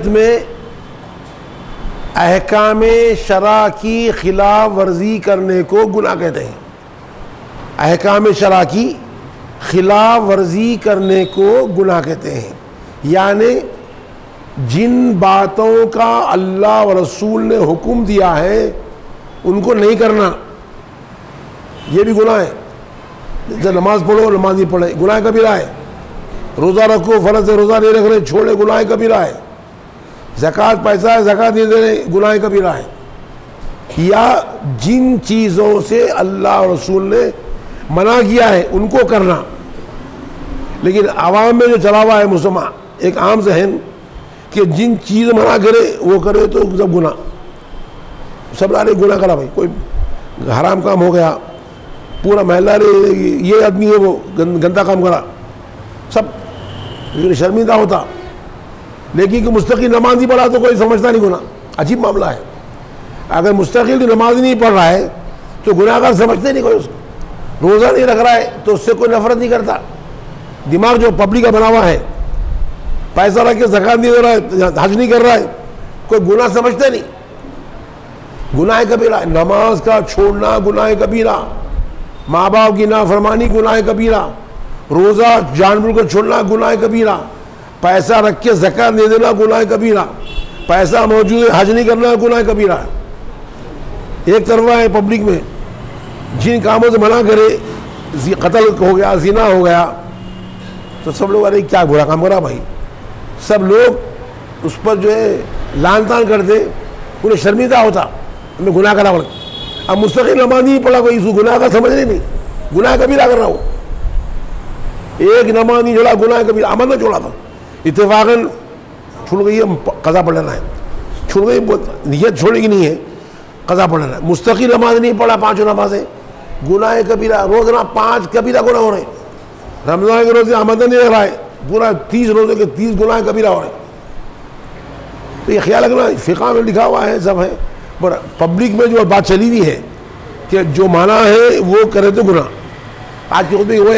शरीयत में अहकाम शरा की खिलाफ वर्जी करने को गुनाह कहते हैं। अहकाम शरा की खिलाफ वर्जी करने को गुनाह कहते हैं। यानि जिन बातों का अल्लाह रसूल ने हुक्म दिया है, उनको नहीं करना। ये भी गुनाह है। जब नमाज़ पढ़ो, नमाज़ नहीं पढ़े, गुनाह कबीरा है रोज़ा रखो, फ़र्ज़ रोज़ा नहीं रख रहे, छोड़े, गुनाह कबीरा है जक़ात पैसा है, जक़ात नहीं दे रहे गुनाह कबीरा है या जिन चीज़ों से अल्लाह रसूल ने मना किया है, उनको करना। लेकिन आवाम में जो चला हुआ है मुसलमान, एक आम जहन कि जिन चीज़ मना करे, वो करे तो सब गुना सब लारे गुना करा भाई, कोई हराम काम हो गया, पूरा महिला रे, ये आदमी है वो, गंदा काम करा। सब शर्मिंदा होता। लेकिन कि मुस्तकिल नमाज़ नहीं पढ़ा तो कोई समझता नहीं गुना अजीब मामला है। अगर मुस्तकिल नमाज़ नहीं पढ़ रहा है तो गुनाहगार समझते नहीं कोई उसको। रोज़ा नहीं रख रहा है तो उससे कोई नफरत नहीं करता। दिमाग जो पब्लिक का बना हुआ है, पैसा रख के जक़ात नहीं दे रहा है हज नहीं कर रहा है, कोई गुनाह समझते नहीं। गुनाह कबीरा नमाज़ का छोड़ना गुनाह कबीरा माँ बाप की नाफरमानी गुनाह कबीरा रोज़ा जानवर को छोड़ना गुनाह कबीरा पैसा रख के जक़ात दे देना गुनाह कबीरा पैसा मौजूद है, हज नहीं करना गुनाह कबीरा एक तरफा है पब्लिक में, जिन कामों से मना करे कत्ल हो गया, जीना हो गया तो सब लोग, अरे क्या बुरा काम करा भाई? सब लोग उस पर जो है लान तान करते, उन्हें शर्मिंदा होता, मैं गुनाह करा पड़ा अब मुस्तकिल नमाज़ नहीं पड़ा कोई, इसको गुनाह का समझ नहीं गुनाह कबीरा कर रहा हूँ। एक नमाज़ नहीं छोड़ा गुनाह कबीरा अमल में छोड़ा था। इतफाकन छुड़ गई है कज़ा पढ़ लेना है। छुड़ गई नीयत छोड़ेगी नहीं है, कज़ा पढ़ लेना है। मुस्तकिल नमाज़ नहीं पढ़ा, पाँचों नमाजें। गुनाह कबीरा, रोज़ना पाँच कबीरा गुना हो रहे रमज़ान के रोज़े आमदन नहीं रहा है पूरा तीस रोज़े के तीस गुनाह कबीरा हो रहे तो ये ख्याल रखना, फ़िका में लिखा हुआ है, सब है। पर पब्लिक में जो बात चली हुई है, कि जो माना है वो करे तो गुना आज के खुद वो